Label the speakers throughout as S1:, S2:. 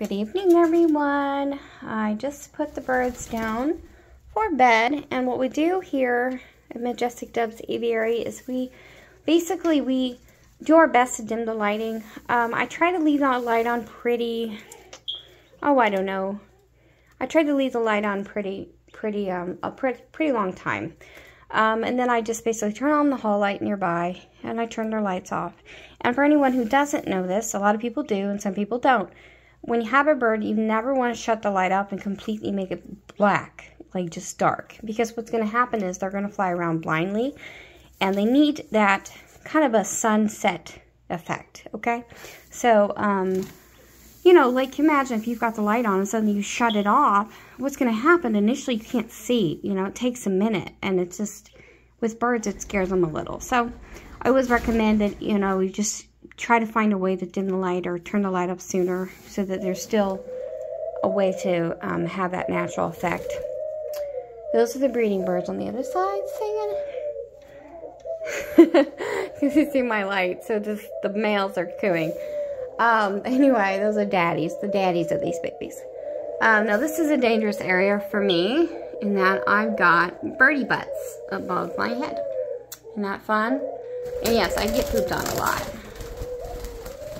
S1: Good evening, everyone. I just put the birds down for bed, and what we do here at Majestic Doves Aviary is we basically we do our best to dim the lighting. Um, I try to leave the light on pretty. Oh, I don't know. I try to leave the light on pretty, pretty, um, a pretty, pretty long time. Um, and then I just basically turn on the hall light nearby, and I turn their lights off. And for anyone who doesn't know this, a lot of people do, and some people don't when you have a bird, you never want to shut the light up and completely make it black, like just dark. Because what's going to happen is they're going to fly around blindly, and they need that kind of a sunset effect, okay? So, um, you know, like imagine if you've got the light on and suddenly you shut it off, what's going to happen? Initially, you can't see, you know, it takes a minute, and it's just, with birds, it scares them a little. So, I always recommend that, you know, you just try to find a way to dim the light or turn the light up sooner so that there's still a way to um, have that natural effect. Those are the breeding birds on the other side singing. you see my light, so just the males are cooing. Um, anyway, those are daddies, the daddies of these babies. Um, now this is a dangerous area for me in that I've got birdie butts above my head. Isn't that fun? And yes, I get pooped on a lot.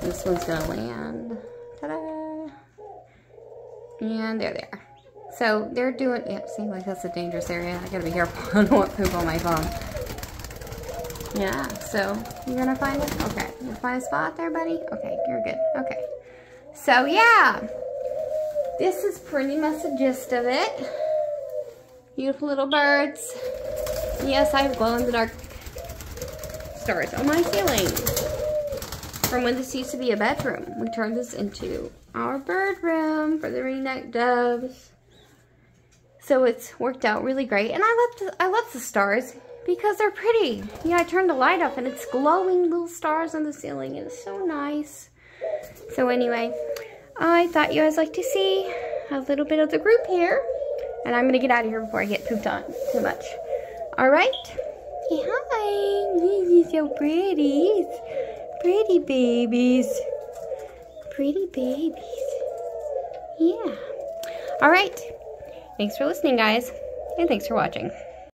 S1: This one's gonna land. Ta-da! And there they are. So they're doing, yep, see, like that's a dangerous area. I gotta be careful. I don't want poop on my phone. Yeah, so you're gonna find it? Okay, you find a spot there, buddy? Okay, you're good. Okay. So yeah, this is pretty much the gist of it. Beautiful little birds. Yes, I have glow-in-the-dark stars on my ceiling from when this used to be a bedroom. We turned this into our bird room for the ringneck doves. So it's worked out really great. And I love the, I love the stars because they're pretty. Yeah, I turned the light up and it's glowing little stars on the ceiling. It's so nice. So anyway, I thought you guys like to see a little bit of the group here. And I'm going to get out of here before I get pooped on too much. All right. Say hi. You're so pretty. Pretty babies. Pretty babies. Yeah. All right. Thanks for listening, guys. And thanks for watching.